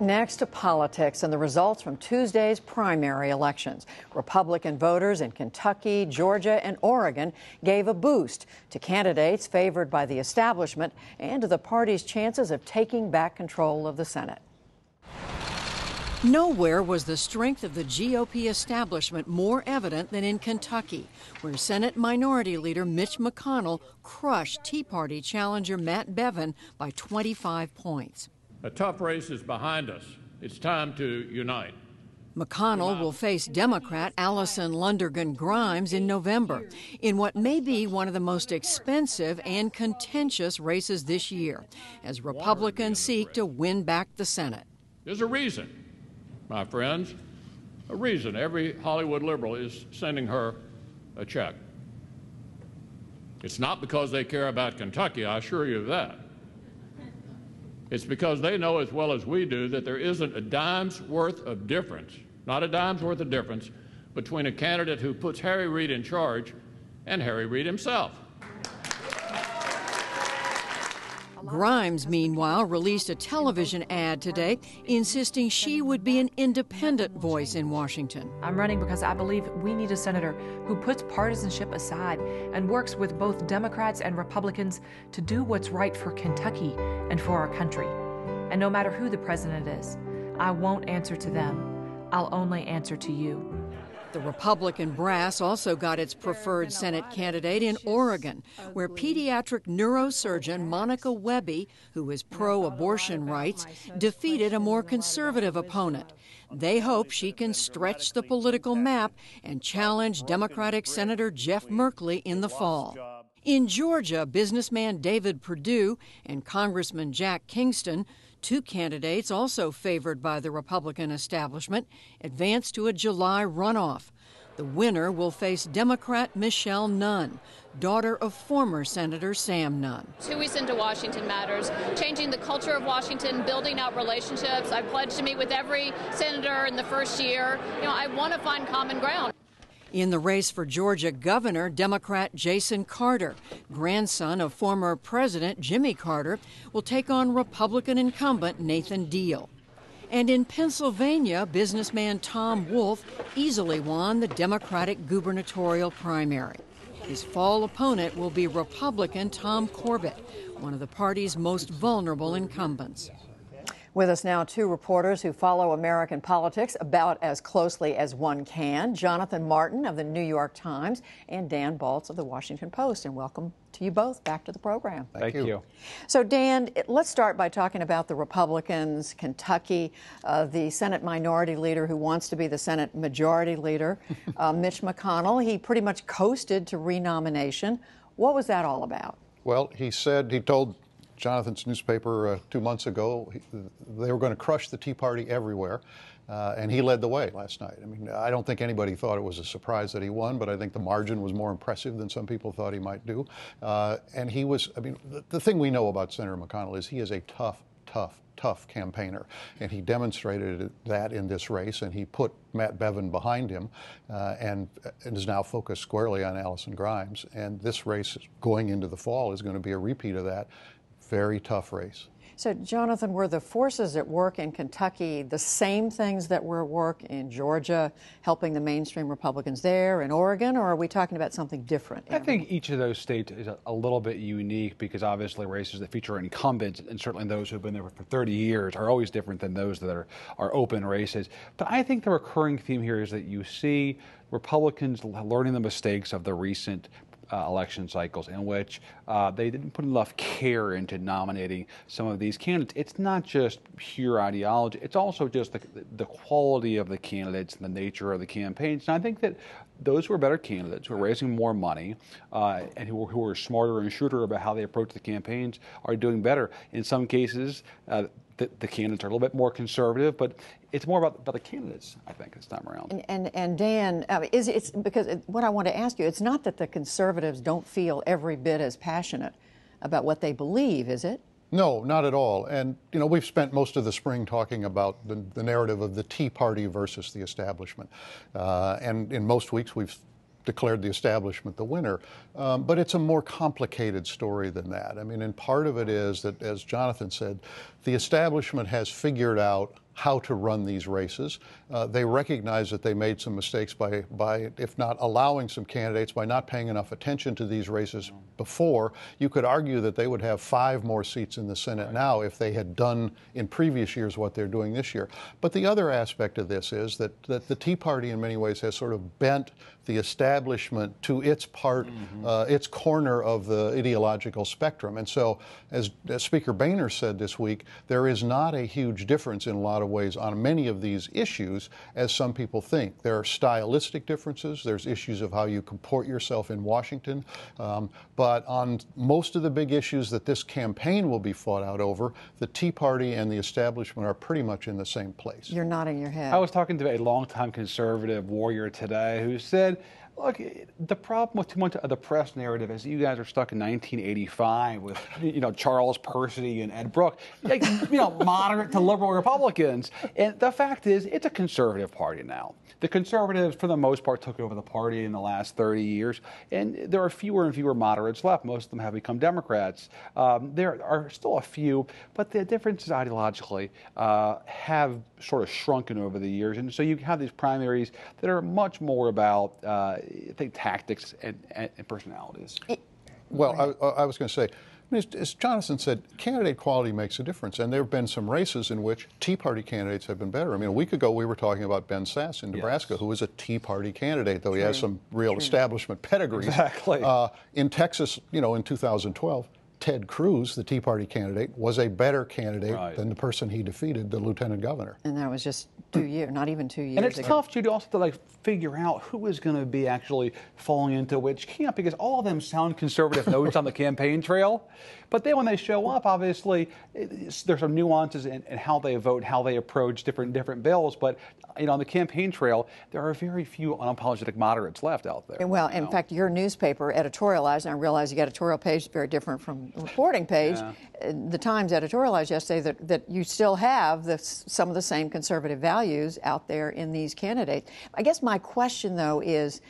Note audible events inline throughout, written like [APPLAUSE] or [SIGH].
Next to politics and the results from Tuesday's primary elections. Republican voters in Kentucky, Georgia, and Oregon gave a boost to candidates favored by the establishment and to the party's chances of taking back control of the Senate. Nowhere was the strength of the GOP establishment more evident than in Kentucky, where Senate Minority Leader Mitch McConnell crushed Tea Party challenger Matt Bevin by 25 points. A tough race is behind us. It's time to unite. McConnell will face Democrat Allison Lundergan Grimes in November in what may be one of the most expensive and contentious races this year as Republicans seek to win back the Senate. There's a reason, my friends, a reason every Hollywood liberal is sending her a check. It's not because they care about Kentucky, I assure you of that. It's because they know as well as we do that there isn't a dime's worth of difference, not a dime's worth of difference, between a candidate who puts Harry Reid in charge and Harry Reid himself. Grimes, meanwhile, released a television ad today insisting she would be an independent voice in Washington. I'm running because I believe we need a senator who puts partisanship aside and works with both Democrats and Republicans to do what's right for Kentucky and for our country. And no matter who the president is, I won't answer to them. I'll only answer to you. The Republican brass also got its preferred Senate candidate in Oregon, where pediatric neurosurgeon Monica Wehby, who is pro abortion rights, defeated a more conservative opponent. They hope she can stretch the political map and challenge Democratic Senator Jeff Merkley in the fall. In Georgia, businessman David Perdue and Congressman Jack Kingston Two candidates, also favored by the Republican establishment, advance to a July runoff. The winner will face Democrat Michelle Nunn, daughter of former Senator Sam Nunn. Two weeks into Washington Matters, changing the culture of Washington, building out relationships. I pledged to meet with every senator in the first year. You know, I want to find common ground. In the race for Georgia governor, Democrat Jason Carter, grandson of former President Jimmy Carter, will take on Republican incumbent Nathan Deal. And in Pennsylvania, businessman Tom Wolf easily won the Democratic gubernatorial primary. His fall opponent will be Republican Tom Corbett, one of the party's most vulnerable incumbents. With us now, two reporters who follow American politics about as closely as one can Jonathan Martin of the New York Times and Dan Balz of the Washington Post. And welcome to you both back to the program. Thank, Thank you. you. So, Dan, let's start by talking about the Republicans, Kentucky, uh, the Senate Minority Leader who wants to be the Senate Majority Leader, [LAUGHS] uh, Mitch McConnell. He pretty much coasted to renomination. What was that all about? Well, he said, he told Jonathan's newspaper uh, two months ago, he, they were going to crush the Tea Party everywhere. Uh, and he led the way last night. I mean, I don't think anybody thought it was a surprise that he won, but I think the margin was more impressive than some people thought he might do. Uh, and he was, I mean, the, the thing we know about Senator McConnell is he is a tough, tough, tough campaigner. And he demonstrated that in this race, and he put Matt Bevin behind him uh, and, and, is now focused squarely on Allison Grimes. And this race going into the fall is going to be a repeat of that very tough race. So, Jonathan, were the forces at work in Kentucky the same things that were at work in Georgia, helping the mainstream Republicans there, in Oregon, or are we talking about something different? I think each of those states is a, a little bit unique because obviously races that feature incumbents, and certainly those who have been there for 30 years, are always different than those that are, are open races. But I think the recurring theme here is that you see Republicans learning the mistakes of the recent uh, election cycles in which uh, they didn't put enough care into nominating some of these candidates. It's not just pure ideology, it's also just the, the quality of the candidates and the nature of the campaigns. And I think that those who are better candidates, who are raising more money, uh, and who, who are smarter and shrewder about how they approach the campaigns, are doing better. In some cases, uh, the, the, candidates are a little bit more conservative, but it's more about, about the candidates, I think, this time around. And and, and Dan, uh, is it's because it, what I want to ask you, it's not that the conservatives don't feel every bit as passionate about what they believe, is it? No, not at all. And you know, we've spent most of the spring talking about the, the narrative of the Tea Party versus the establishment, uh, and in most weeks we've declared the establishment the winner. Um, but it's a more complicated story than that. I mean, and part of it is that, as Jonathan said, the establishment has figured out how to run these races. Uh, they recognize that they made some mistakes by, by, if not allowing some candidates, by not paying enough attention to these races before. You could argue that they would have five more seats in the Senate right. now if they had done in previous years what they're doing this year. But the other aspect of this is that, that the Tea Party, in many ways, has sort of bent the establishment to its part, mm-hmm. uh, its corner of the ideological spectrum. And so, as, as, Speaker Boehner said this week, there is not a huge difference in a lot of ways on many of these issues as some people think. There are stylistic differences, there's issues of how you comport yourself in Washington. Um, but on most of the big issues that this campaign will be fought out over, the Tea Party and the establishment are pretty much in the same place. You're nodding your head. I was talking to a longtime conservative warrior today who said, Look, the problem with too much of the press narrative is that you guys are stuck in 1985 with, you know, Charles Percy and Ed Brooke, like, you know, [LAUGHS] moderate to liberal Republicans. And the fact is, it's a conservative party now. The conservatives, for the most part, took over the party in the last 30 years, and there are fewer and fewer moderates left. Most of them have become Democrats. Um, there are still a few, but the differences ideologically uh, have sort of shrunken over the years. And so you have these primaries that are much more about, uh, I think, tactics and, and personalities. Well, I, I was going to say, as, as, Jonathan said, candidate quality makes a difference, and there have been some races in which Tea Party candidates have been better. I mean, a week ago we were talking about Ben Sasse in Nebraska, yes. who is a Tea Party candidate, though True. he has some real True. establishment pedigree. Exactly. Uh, in Texas, you know, in 2012, Ted Cruz, the Tea Party candidate, was a better candidate right. than the person he defeated, the lieutenant governor. And that was just two years, not even two years. And it's ago. tough to also to like figure out who is going to be actually falling into which camp because all of them sound conservative notes on the campaign trail, but then when they show up, obviously there's some nuances in, in, how they vote, how they approach different different bills. But you know, on the campaign trail, there are very few unapologetic moderates left out there. Well, in know? fact, your newspaper editorialized, and I realize the editorial page is very different from the reporting page. Yeah. Uh, the Times editorialized yesterday that, that you still have the, some of the same conservative values out there in these candidates. I guess my question, though, is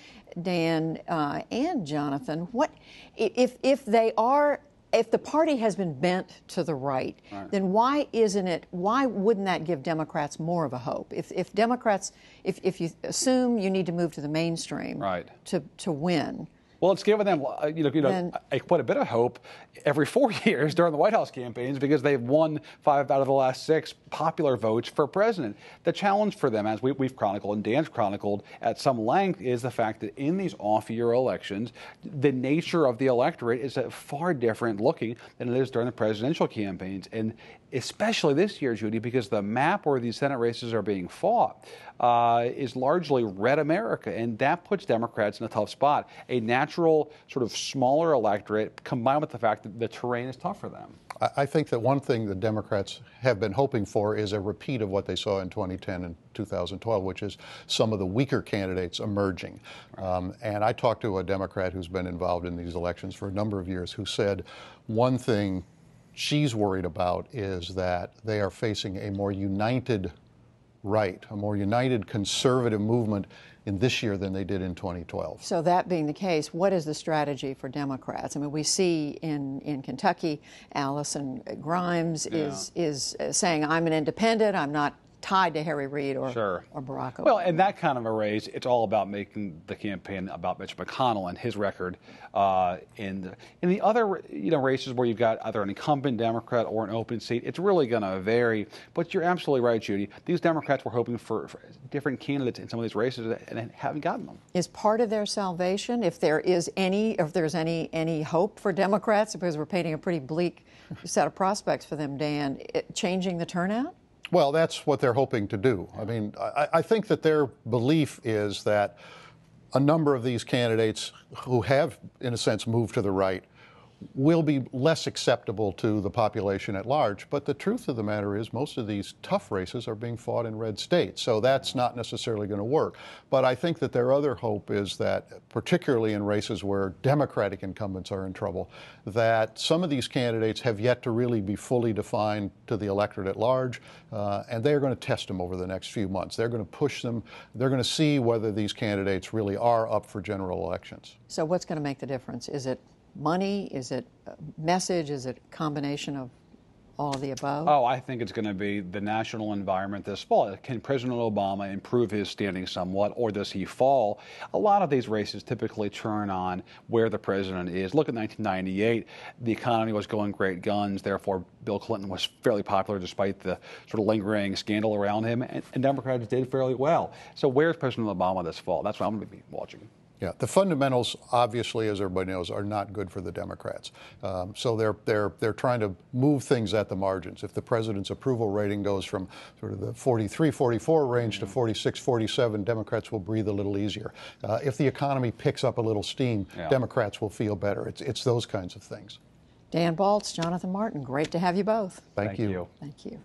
Dan uh, and Jonathan, what if if they are if the party has been bent to the right, right, then why isn't it, why wouldn't that give Democrats more of a hope? If, if Democrats, if, if you assume you need to move to the mainstream right. to, to win, well, it's given them, you know, you know a, quite a bit of hope every four [LAUGHS] years during the White House campaigns because they've won five out of the last six popular votes for president. The challenge for them, as we, have chronicled and Dan's chronicled at some length, is the fact that in these off-year elections, the nature of the electorate is far different looking than it is during the presidential campaigns, and especially this year, Judy, because the map where these Senate races are being fought uh, is largely red America, and that puts Democrats in a tough spot. A natural, sort of smaller electorate combined with the fact that the terrain is tough for them. I think that one thing the Democrats have been hoping for is a repeat of what they saw in 2010 and 2012, which is some of the weaker candidates emerging. Um, and I talked to a Democrat who's been involved in these elections for a number of years who said one thing she's worried about is that they are facing a more united right, a more united conservative movement in this year than they did in 2012. So that being the case, what is the strategy for Democrats? I mean, we see in, in Kentucky, Allison Grimes yeah. is is saying, "I'm an independent. I'm not tied to Harry Reid or, sure. or Barack Obama. Well, in that kind of a race, it's all about making the campaign about Mitch McConnell and his record. Uh, in, the, in the other you know races where you've got either an incumbent Democrat or an open seat, it's really going to vary. But you're absolutely right, Judy. These Democrats were hoping for, for, different candidates in some of these races and haven't gotten them. Is part of their salvation, if there is any, if there's any any hope for Democrats, because we're painting a pretty bleak set of prospects for them, Dan, it, changing the turnout? Well, that's what they're hoping to do. I mean, I, I, think that their belief is that a number of these candidates who have, in a sense, moved to the right will be less acceptable to the population at large. But the truth of the matter is, most of these tough races are being fought in red states, so that's not necessarily going to work. But I think that their other hope is that, particularly in races where Democratic incumbents are in trouble, that some of these candidates have yet to really be fully defined to the electorate at large, uh, and they're going to test them over the next few months. They're going to push them, they're going to see whether these candidates really are up for general elections. So, what's going to make the difference? Is it money? Is it message? Is it combination of all of the above? Oh, I think it's going to be the national environment this fall. Can President Obama improve his standing somewhat, or does he fall? A lot of these races typically turn on where the president is. Look at 1998. The economy was going great guns, therefore, Bill Clinton was fairly popular despite the sort of lingering scandal around him, and, and Democrats did fairly well. So, where's President Obama this fall? That's what I'm going to be watching. Yeah, the fundamentals, obviously, as everybody knows, are not good for the Democrats. Um, so they're they're they're trying to move things at the margins. If the president's approval rating goes from sort of the 43, 44 range to 46, 47, Democrats will breathe a little easier. Uh, if the economy picks up a little steam, Yeah. Democrats will feel better. It's it's those kinds of things. Dan Balz, Jonathan Martin, great to have you both. Thank, Thank you. you. Thank you.